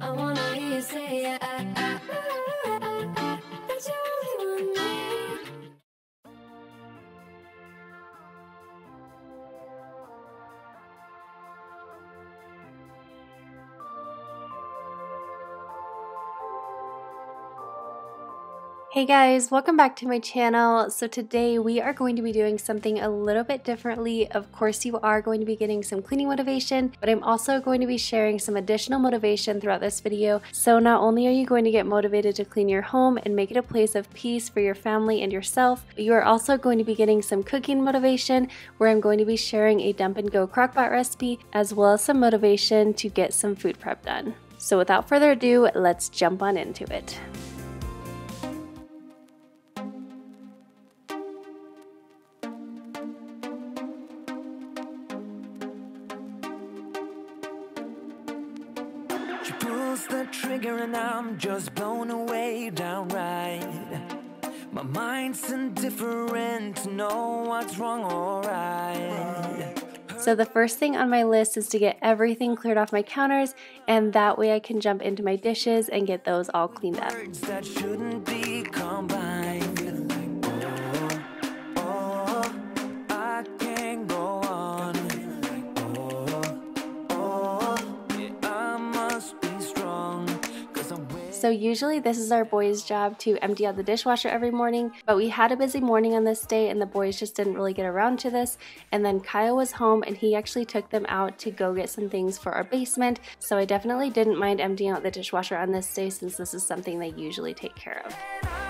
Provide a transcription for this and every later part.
I wanna hear you say yeah, I, I, Hey guys, welcome back to my channel. So today we are going to be doing something a little bit differently. Of course you are going to be getting some cleaning motivation, but I'm also going to be sharing some additional motivation throughout this video. So not only are you going to get motivated to clean your home and make it a place of peace for your family and yourself, but you are also going to be getting some cooking motivation where I'm going to be sharing a dump and go crockpot recipe as well as some motivation to get some food prep done. So without further ado, let's jump on into it. And I'm just blown away downright. My mind's indifferent to know what's wrong or right. So the first thing on my list is to get everything cleared off my counters and that way I can jump into my dishes and get those all cleaned up. So usually this is our boys' job to empty out the dishwasher every morning, but we had a busy morning on this day and the boys just didn't really get around to this. And then Kyle was home and he actually took them out to go get some things for our basement. So I definitely didn't mind emptying out the dishwasher on this day since this is something they usually take care of.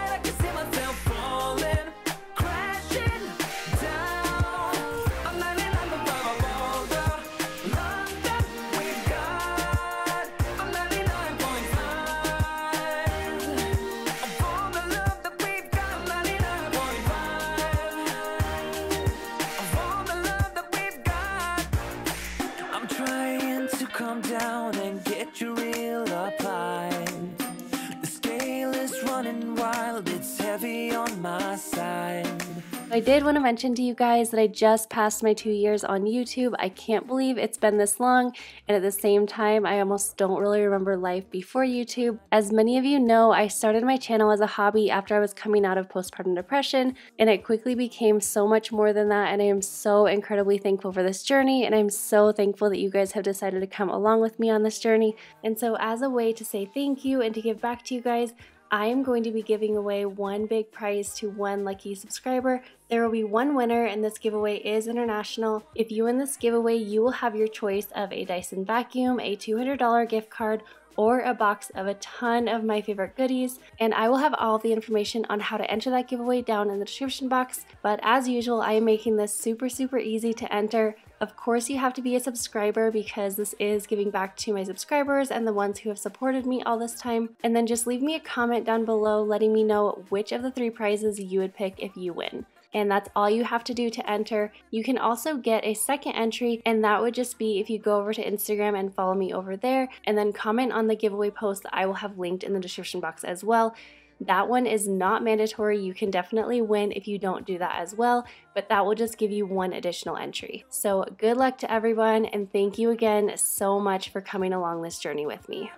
I did want to mention to you guys that I just passed my two years on YouTube. I can't believe it's been this long, and at the same time, I almost don't really remember life before YouTube. As many of you know, I started my channel as a hobby after I was coming out of postpartum depression, and it quickly became so much more than that. And I am so incredibly thankful for this journey, and I'm so thankful that you guys have decided to come along with me on this journey. And so, as a way to say thank you and to give back to you guys, I am going to be giving away one big prize to one lucky subscriber. There will be one winner, and this giveaway is international. If you win this giveaway, you will have your choice of a Dyson vacuum, a $200 gift card, or a box of a ton of my favorite goodies. And I will have all the information on how to enter that giveaway down in the description box. But as usual, I am making this super, super easy to enter. Of course, you have to be a subscriber because this is giving back to my subscribers and the ones who have supported me all this time. And then just leave me a comment down below letting me know which of the three prizes you would pick if you win and that's all you have to do to enter. You can also get a second entry, and that would just be if you go over to Instagram and follow me over there, and then comment on the giveaway post that I will have linked in the description box as well. That one is not mandatory. You can definitely win if you don't do that as well, but that will just give you one additional entry. So, good luck to everyone, and thank you again so much for coming along this journey with me.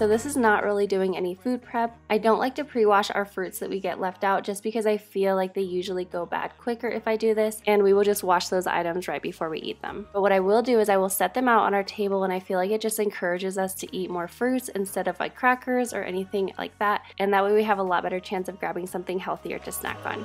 So this is not really doing any food prep. I don't like to pre-wash our fruits that we get left out just because I feel like they usually go bad quicker if I do this and we will just wash those items right before we eat them. But what I will do is I will set them out on our table and I feel like it just encourages us to eat more fruits instead of like crackers or anything like that and that way we have a lot better chance of grabbing something healthier to snack on.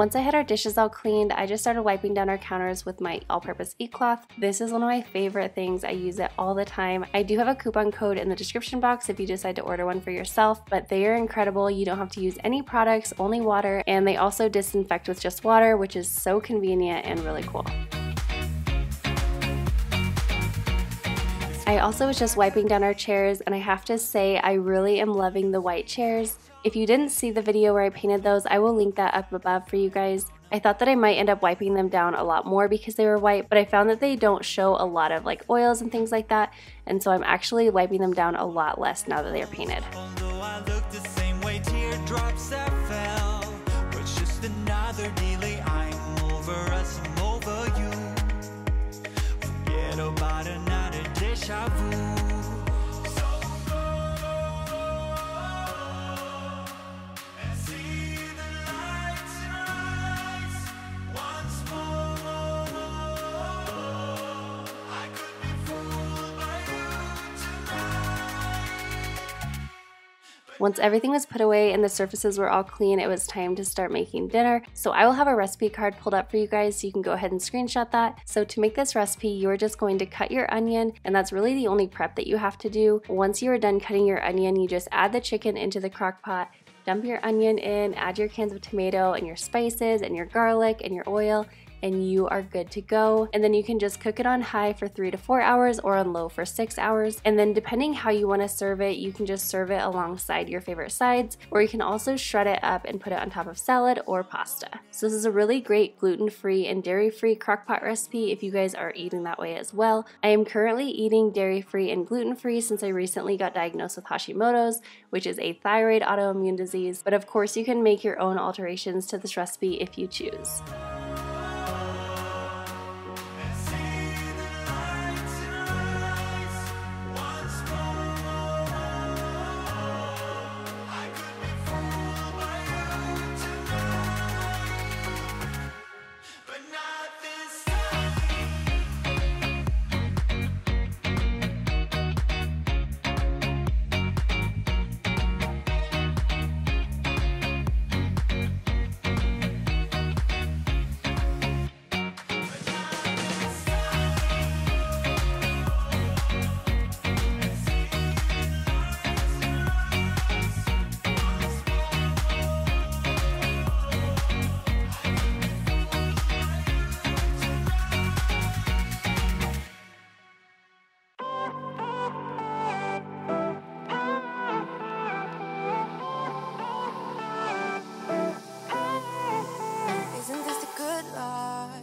Once I had our dishes all cleaned, I just started wiping down our counters with my all-purpose e-cloth. This is one of my favorite things. I use it all the time. I do have a coupon code in the description box if you decide to order one for yourself, but they are incredible. You don't have to use any products, only water, and they also disinfect with just water, which is so convenient and really cool. I also was just wiping down our chairs and I have to say I really am loving the white chairs. If you didn't see the video where I painted those, I will link that up above for you guys. I thought that I might end up wiping them down a lot more because they were white, but I found that they don't show a lot of like oils and things like that, and so I'm actually wiping them down a lot less now that they are painted. Although Once everything was put away and the surfaces were all clean, it was time to start making dinner. So I will have a recipe card pulled up for you guys so you can go ahead and screenshot that. So to make this recipe, you're just going to cut your onion and that's really the only prep that you have to do. Once you are done cutting your onion, you just add the chicken into the crock pot, dump your onion in, add your cans of tomato and your spices and your garlic and your oil and you are good to go. And then you can just cook it on high for three to four hours or on low for six hours. And then depending how you want to serve it, you can just serve it alongside your favorite sides, or you can also shred it up and put it on top of salad or pasta. So this is a really great gluten-free and dairy-free crockpot recipe if you guys are eating that way as well. I am currently eating dairy-free and gluten-free since I recently got diagnosed with Hashimoto's, which is a thyroid autoimmune disease. But of course, you can make your own alterations to this recipe if you choose.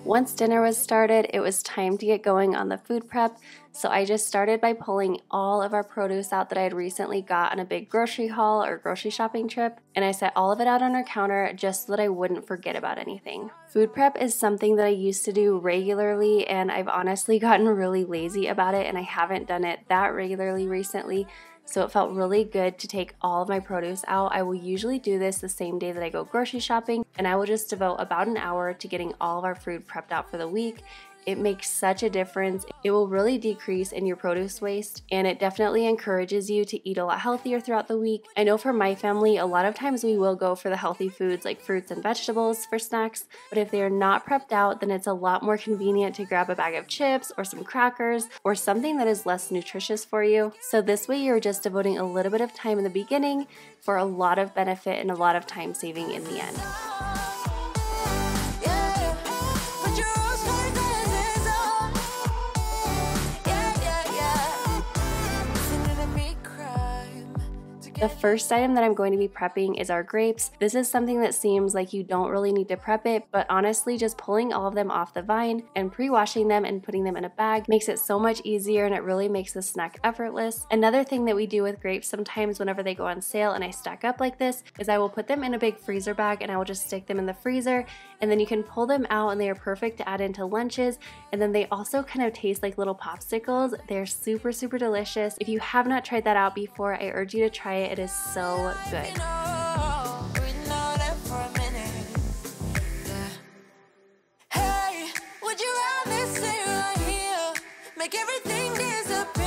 Once dinner was started, it was time to get going on the food prep. So I just started by pulling all of our produce out that I had recently got on a big grocery haul or grocery shopping trip, and I set all of it out on our counter just so that I wouldn't forget about anything. Food prep is something that I used to do regularly, and I've honestly gotten really lazy about it, and I haven't done it that regularly recently. So it felt really good to take all of my produce out. I will usually do this the same day that I go grocery shopping, and I will just devote about an hour to getting all of our food prepped out for the week. It makes such a difference. It will really decrease in your produce waste and it definitely encourages you to eat a lot healthier throughout the week. I know for my family, a lot of times we will go for the healthy foods like fruits and vegetables for snacks, but if they are not prepped out, then it's a lot more convenient to grab a bag of chips or some crackers or something that is less nutritious for you. So this way you're just devoting a little bit of time in the beginning for a lot of benefit and a lot of time saving in the end. The first item that I'm going to be prepping is our grapes. This is something that seems like you don't really need to prep it, but honestly, just pulling all of them off the vine and pre-washing them and putting them in a bag makes it so much easier and it really makes the snack effortless. Another thing that we do with grapes sometimes whenever they go on sale and I stack up like this is I will put them in a big freezer bag and I will just stick them in the freezer and then you can pull them out and they are perfect to add into lunches and then they also kind of taste like little popsicles. They're super super delicious. If you have not tried that out before, I urge you to try it. It is so good. Hey, would you rather right here? Make everything disappear.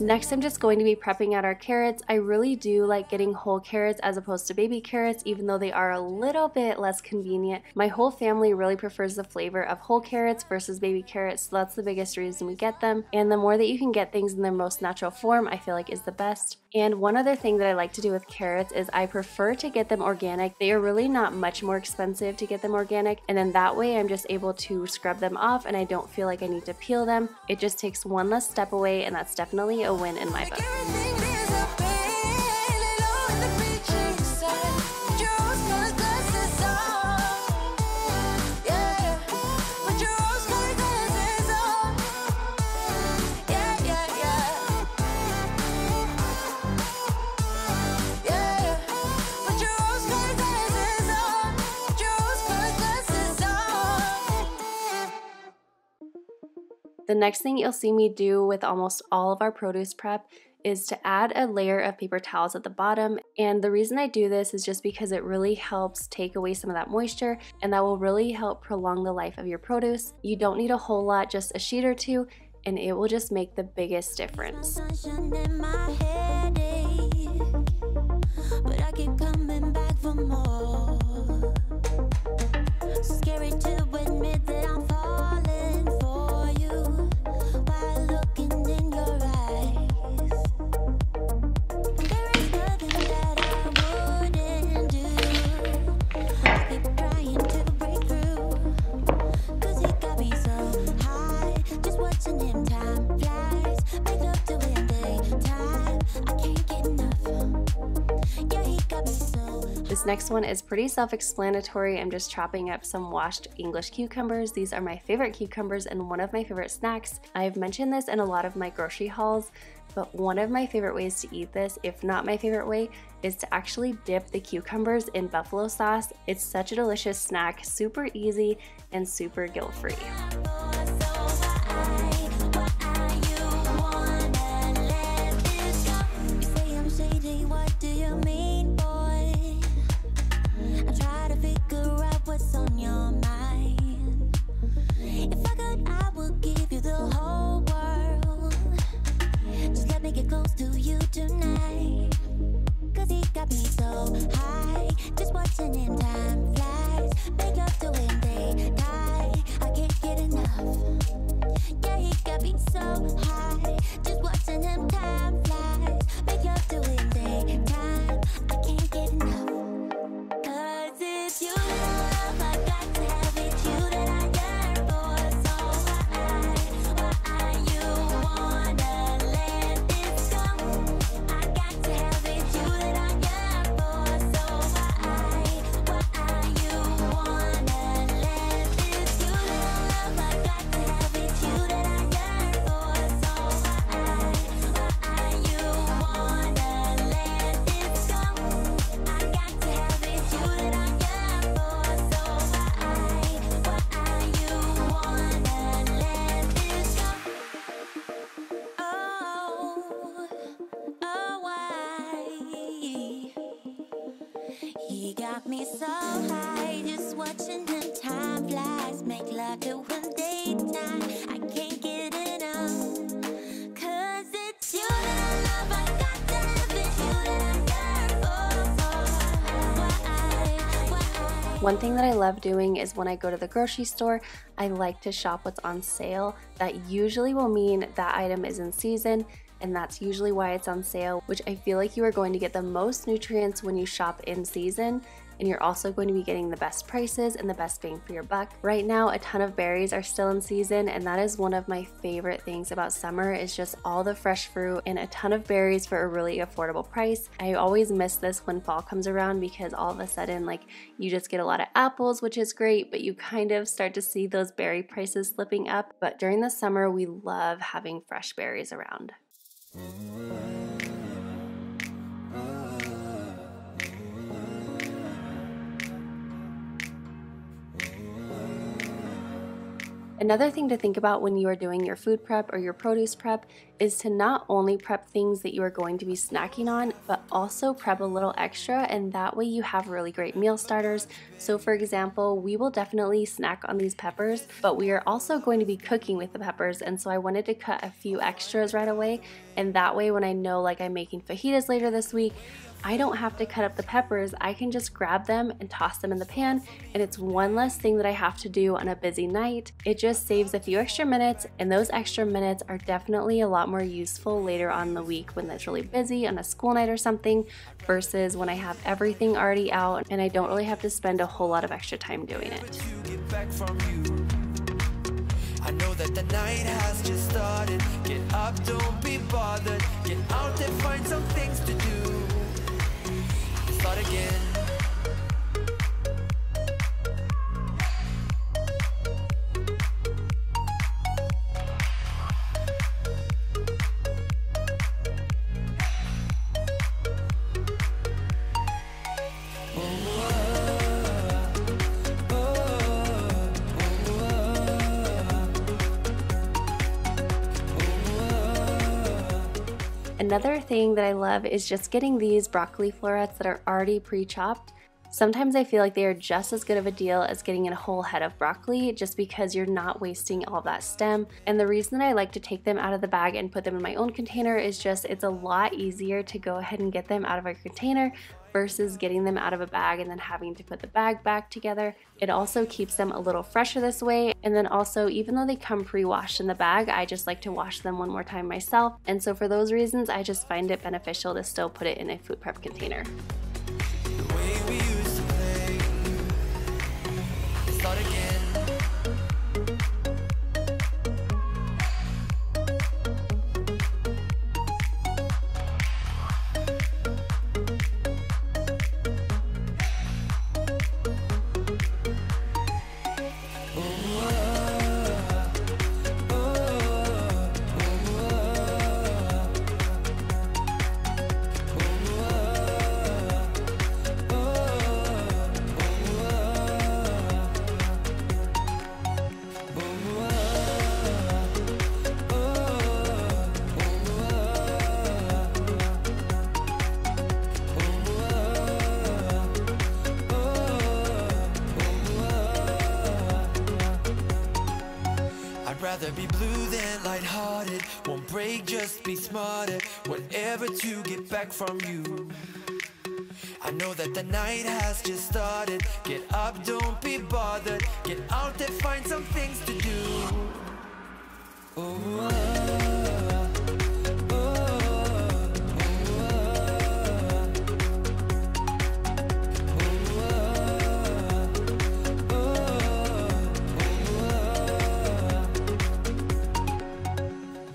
Next, I'm just going to be prepping out our carrots. I really do like getting whole carrots as opposed to baby carrots, even though they are a little bit less convenient. My whole family really prefers the flavor of whole carrots versus baby carrots, so that's the biggest reason we get them. And the more that you can get things in their most natural form, I feel like is the best. And one other thing that I like to do with carrots is I prefer to get them organic. They are really not much more expensive to get them organic, and then that way I'm just able to scrub them off and I don't feel like I need to peel them. It just takes one less step away, and that's definitely a win in my book. The next thing you'll see me do with almost all of our produce prep is to add a layer of paper towels at the bottom. And the reason I do this is just because it really helps take away some of that moisture and that will really help prolong the life of your produce. You don't need a whole lot, just a sheet or two, and it will just make the biggest difference. Next one is pretty self-explanatory. I'm just chopping up some washed English cucumbers. These are my favorite cucumbers and one of my favorite snacks. I've mentioned this in a lot of my grocery hauls, but one of my favorite ways to eat this, if not my favorite way, is to actually dip the cucumbers in buffalo sauce. It's such a delicious snack, super easy and super guilt-free. High. Just watching in time One thing that I love doing is when I go to the grocery store, I like to shop what's on sale. That usually will mean that item is in season and that's usually why it's on sale, which I feel like you are going to get the most nutrients when you shop in season and you're also going to be getting the best prices and the best bang for your buck. Right now, a ton of berries are still in season, and that is one of my favorite things about summer is just all the fresh fruit and a ton of berries for a really affordable price. I always miss this when fall comes around because all of a sudden, like, you just get a lot of apples, which is great, but you kind of start to see those berry prices slipping up. But during the summer, we love having fresh berries around. Mm-hmm. Another thing to think about when you are doing your food prep or your produce prep is to not only prep things that you are going to be snacking on, but also prep a little extra, and that way you have really great meal starters. So, for example, we will definitely snack on these peppers, but we are also going to be cooking with the peppers, and so I wanted to cut a few extras right away, and that way, when I know like I'm making fajitas later this week, I don't have to cut up the peppers. I can just grab them and toss them in the pan, and it's one less thing that I have to do on a busy night. It just saves a few extra minutes, and those extra minutes are definitely a lot more useful later on in the week when it's really busy on a school night or something versus when I have everything already out and I don't really have to spend a whole lot of extra time doing it. I know that the night has just started. Get up, don't be bothered. Get out there, find some things to do. Start again. Thing that I love is just getting these broccoli florets that are already pre-chopped. Sometimes I feel like they are just as good of a deal as getting a whole head of broccoli just because you're not wasting all that stem. And the reason that I like to take them out of the bag and put them in my own container is just it's a lot easier to go ahead and get them out of a container versus getting them out of a bag and then having to put the bag back together. It also keeps them a little fresher this way. And then also, even though they come pre-washed in the bag, I just like to wash them one more time myself. And so for those reasons, I just find it beneficial to still put it in a food prep container. Play. Rather be blue than lighthearted. Won't break, just be smarter. Whatever to get back from you. I know that the night has just started. Get up, don't be bothered. Get out there, find some things to do. Oh, oh, oh.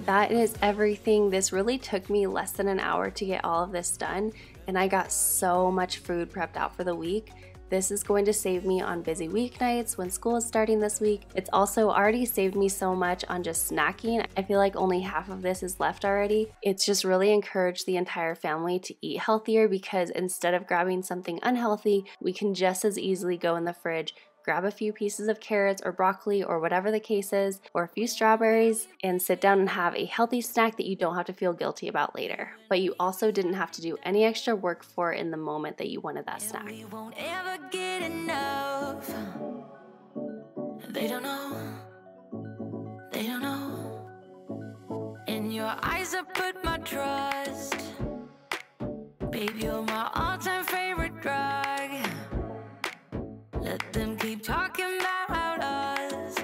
That is everything. This really took me less than an hour to get all of this done, and I got so much food prepped out for the week. This is going to save me on busy weeknights when school is starting this week. It's also already saved me so much on just snacking. I feel like only half of this is left already. It's just really encouraged the entire family to eat healthier because instead of grabbing something unhealthy, we can just as easily go in the fridge, grab a few pieces of carrots or broccoli or whatever the case is, or a few strawberries, and sit down and have a healthy snack that you don't have to feel guilty about later. But you also didn't have to do any extra work for in the moment that you wanted that snack. We won't ever get enough. They don't know. They don't know. In your eyes, I put my trust. Babe, you're my all time favorite drug. Let keep talking about us.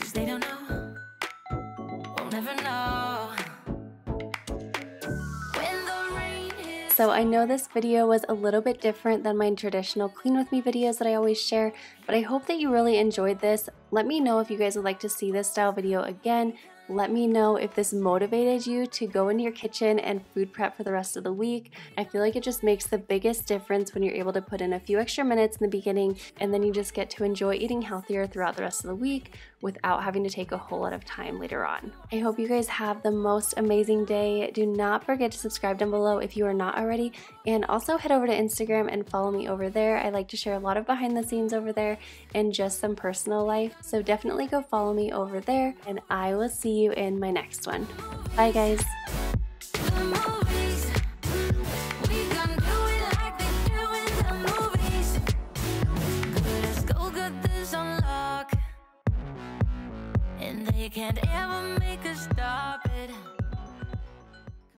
Cause they don't know, never know. So I know this video was a little bit different than my traditional clean with me videos that I always share, but I hope that you really enjoyed this. Let me know if you guys would like to see this style video again. Let me know if this motivated you to go into your kitchen and food prep for the rest of the week. I feel like it just makes the biggest difference when you're able to put in a few extra minutes in the beginning and then you just get to enjoy eating healthier throughout the rest of the week without having to take a whole lot of time later on. I hope you guys have the most amazing day. Do not forget to subscribe down below if you are not already, and also head over to Instagram and follow me over there. I like to share a lot of behind the scenes over there and just some personal life. So definitely go follow me over there, and I will see you in my next one. Bye, guys. Can't ever make us stop it.